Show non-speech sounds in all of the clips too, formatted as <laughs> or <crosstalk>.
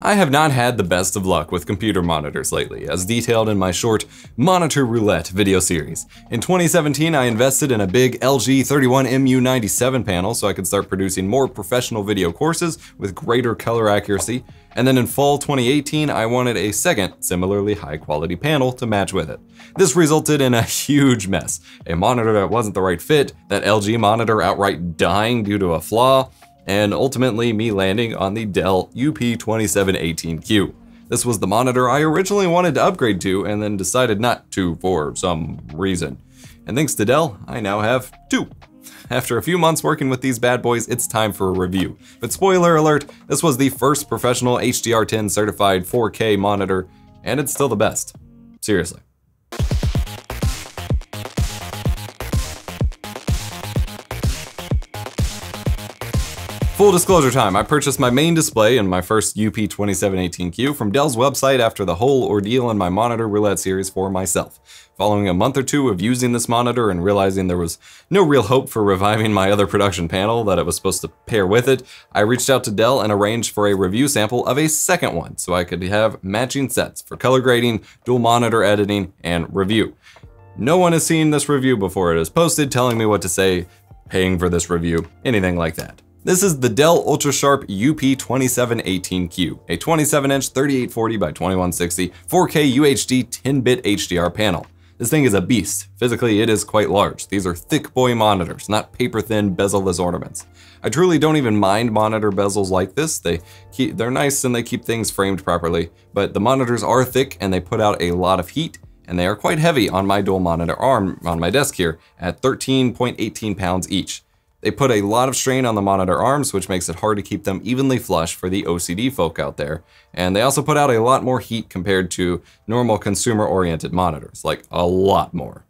I have not had the best of luck with computer monitors lately, as detailed in my short Monitor Roulette video series. In 2017, I invested in a big LG 31MU97 panel so I could start producing more professional video courses with greater color accuracy, and then in fall 2018, I wanted a second, similarly high quality panel to match with it. This resulted in a huge mess, a monitor that wasn't the right fit, that LG monitor outright dying due to a flaw, and ultimately me landing on the Dell UP2718Q. This was the monitor I originally wanted to upgrade to and then decided not to for some reason. And thanks to Dell, I now have two. After a few months working with these bad boys, it's time for a review. But spoiler alert, this was the first professional HDR10 certified 4K monitor, and it's still the best. Seriously. Full disclosure time, I purchased my main display and my first UP2718Q from Dell's website after the whole ordeal in my monitor roulette series for myself. Following a month or two of using this monitor and realizing there was no real hope for reviving my other production panel that it was supposed to pair with it, I reached out to Dell and arranged for a review sample of a second one so I could have matching sets for color grading, dual monitor editing, and review. No one has seen this review before it is posted telling me what to say, paying for this review, anything like that. This is the Dell UltraSharp UP2718Q, a 27-inch 3840 by 2160 4K UHD 10-bit HDR panel. This thing is a beast. Physically, it is quite large. These are thick boy monitors, not paper-thin bezel-less ornaments. I truly don't even mind monitor bezels like this. They keep, they're nice and they keep things framed properly, but the monitors are thick and they put out a lot of heat, and they are quite heavy on my dual monitor arm on my desk here at 13.18 pounds each. They put a lot of strain on the monitor arms, which makes it hard to keep them evenly flush for the OCD folk out there. And they also put out a lot more heat compared to normal consumer-oriented monitors, like a lot more.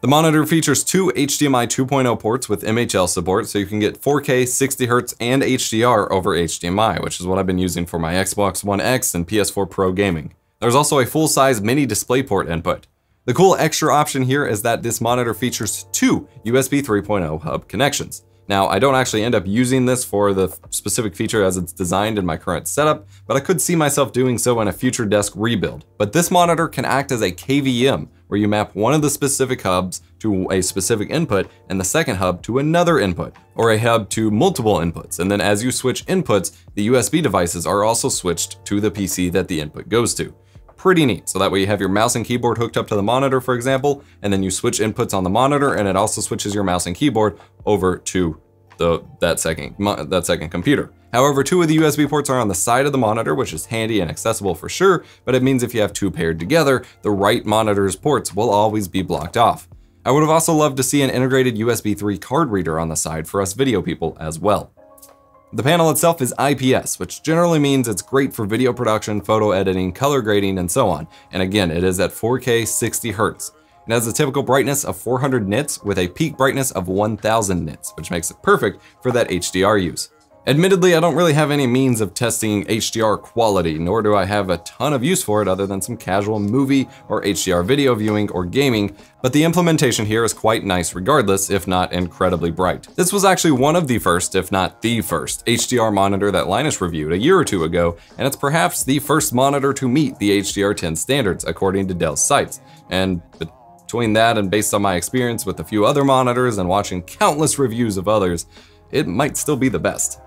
The monitor features two HDMI 2.0 ports with MHL support, so you can get 4K, 60Hz, and HDR over HDMI, which is what I've been using for my Xbox One X and PS4 Pro gaming. There's also a full-size mini DisplayPort input. The cool extra option here is that this monitor features two USB 3.0 hub connections. Now, I don't actually end up using this for the specific feature as it's designed in my current setup, but I could see myself doing so in a future desk rebuild. But this monitor can act as a KVM, where you map one of the specific hubs to a specific input and the second hub to another input, or a hub to multiple inputs. And then as you switch inputs, the USB devices are also switched to the PC that the input goes to pretty neat. So that way you have your mouse and keyboard hooked up to the monitor, for example, and then you switch inputs on the monitor and it also switches your mouse and keyboard over to the that second that second computer. However, two of the USB ports are on the side of the monitor, which is handy and accessible for sure, but it means if you have two paired together, the right monitor's ports will always be blocked off. I would have also loved to see an integrated USB 3 card reader on the side for us video people as well. The panel itself is IPS, which generally means it's great for video production, photo editing, color grading, and so on. And again, it is at 4K 60 Hz. It has a typical brightness of 400 nits with a peak brightness of 1000 nits, which makes it perfect for that HDR use. Admittedly, I don't really have any means of testing HDR quality, nor do I have a ton of use for it other than some casual movie or HDR video viewing or gaming, but the implementation here is quite nice regardless, if not incredibly bright. This was actually one of the first, if not the first, HDR monitor that Linus reviewed a year or two ago, and it's perhaps the first monitor to meet the HDR10 standards, according to Dell's sites. And between that and based on my experience with a few other monitors and watching countless reviews of others, it might still be the best.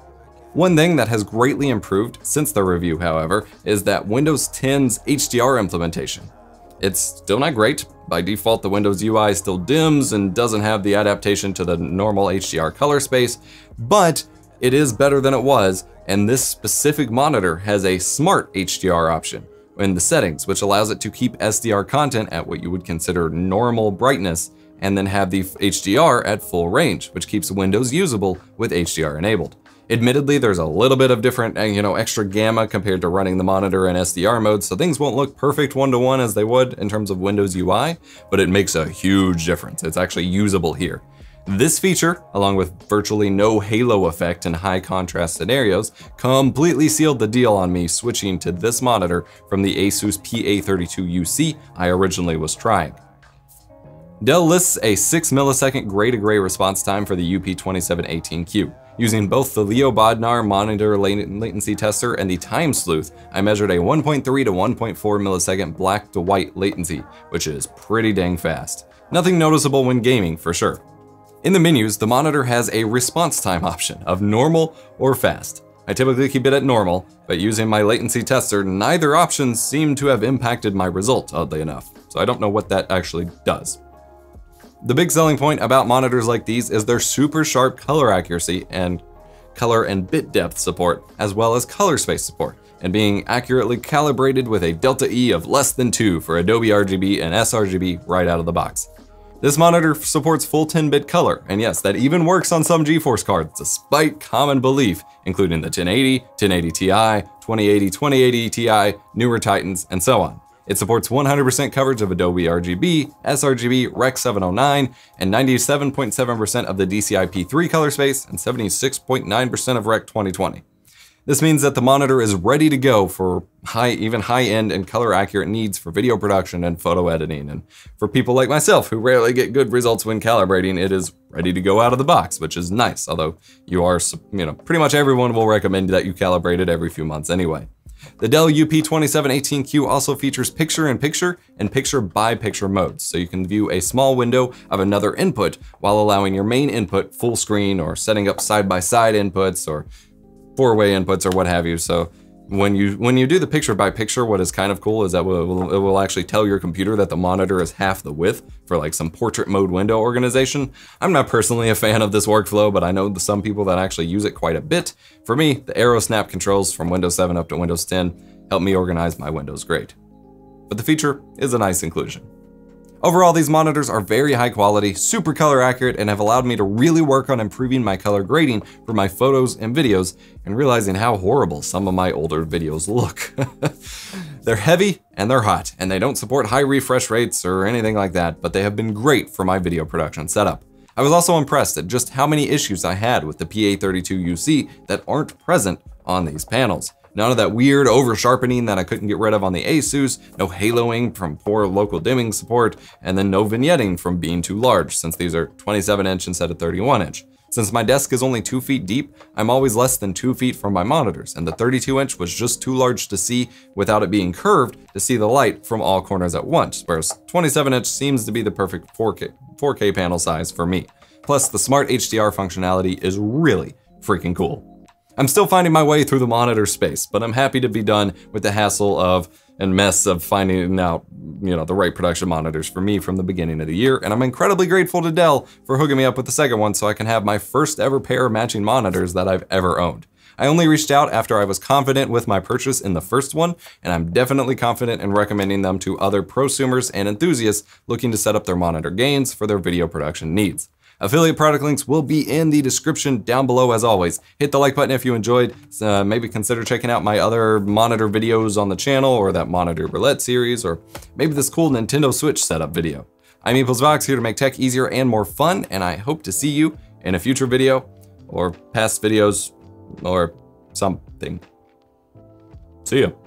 One thing that has greatly improved since the review, however, is that Windows 10's HDR implementation. It's still not great. By default, the Windows UI still dims and doesn't have the adaptation to the normal HDR color space, but it is better than it was, and this specific monitor has a smart HDR option in the settings, which allows it to keep SDR content at what you would consider normal brightness and then have the HDR at full range, which keeps Windows usable with HDR enabled. Admittedly, there's a little bit of different, uh, you know, extra gamma compared to running the monitor in SDR mode, so things won't look perfect one-to-one -one as they would in terms of Windows UI, but it makes a huge difference. It's actually usable here. This feature, along with virtually no halo effect in high contrast scenarios, completely sealed the deal on me switching to this monitor from the Asus PA32UC I originally was trying. Dell lists a 6 millisecond gray to gray response time for the UP2718Q. Using both the Leo Bodnar monitor latency tester and the Time Sleuth, I measured a 1.3 to 1.4 millisecond black to white latency, which is pretty dang fast. Nothing noticeable when gaming, for sure. In the menus, the monitor has a response time option of normal or fast. I typically keep it at normal, but using my latency tester, neither option seemed to have impacted my result, oddly enough, so I don't know what that actually does. The big selling point about monitors like these is their super sharp color accuracy and color and bit depth support, as well as color space support, and being accurately calibrated with a delta E of less than 2 for Adobe RGB and sRGB right out of the box. This monitor supports full 10-bit color, and yes, that even works on some GeForce cards, despite common belief, including the 1080, 1080 Ti, 2080, 2080 Ti, newer Titans, and so on. It supports 100% coverage of Adobe RGB, sRGB, Rec 709, and 97.7% of the DCI-P3 color space and 76.9% of Rec 2020. This means that the monitor is ready to go for high, even high-end and color-accurate needs for video production and photo editing. And for people like myself who rarely get good results when calibrating, it is ready to go out of the box, which is nice. Although you are, you know, pretty much everyone will recommend that you calibrate it every few months anyway. The Dell UP2718Q also features picture-in-picture -picture and picture-by-picture -picture modes, so you can view a small window of another input while allowing your main input full screen or setting up side-by-side -side inputs or four-way inputs or what have you. So when you when you do the picture by picture, what is kind of cool is that it will, it will actually tell your computer that the monitor is half the width for like some portrait mode window organization. I'm not personally a fan of this workflow, but I know some people that actually use it quite a bit. For me, the Aero Snap controls from Windows 7 up to Windows 10 help me organize my windows great. But the feature is a nice inclusion. Overall, these monitors are very high quality, super color accurate, and have allowed me to really work on improving my color grading for my photos and videos, and realizing how horrible some of my older videos look. <laughs> they're heavy and they're hot, and they don't support high refresh rates or anything like that, but they have been great for my video production setup. I was also impressed at just how many issues I had with the PA32UC that aren't present on these panels. None of that weird over sharpening that I couldn't get rid of on the Asus, no haloing from poor local dimming support, and then no vignetting from being too large since these are 27 inch instead of 31 inch. Since my desk is only 2 feet deep, I'm always less than 2 feet from my monitors, and the 32 inch was just too large to see without it being curved to see the light from all corners at once, whereas 27 inch seems to be the perfect 4K, 4K panel size for me. Plus, the smart HDR functionality is really freaking cool. I'm still finding my way through the monitor space, but I'm happy to be done with the hassle of and mess of finding out, you know, the right production monitors for me from the beginning of the year, and I'm incredibly grateful to Dell for hooking me up with the second one so I can have my first ever pair of matching monitors that I've ever owned. I only reached out after I was confident with my purchase in the first one, and I'm definitely confident in recommending them to other prosumers and enthusiasts looking to set up their monitor gains for their video production needs. Affiliate product links will be in the description down below as always. Hit the like button if you enjoyed. Uh, maybe consider checking out my other monitor videos on the channel or that monitor roulette series or maybe this cool Nintendo Switch setup video. I'm EposVox here to make tech easier and more fun and I hope to see you in a future video or past videos or something. See ya.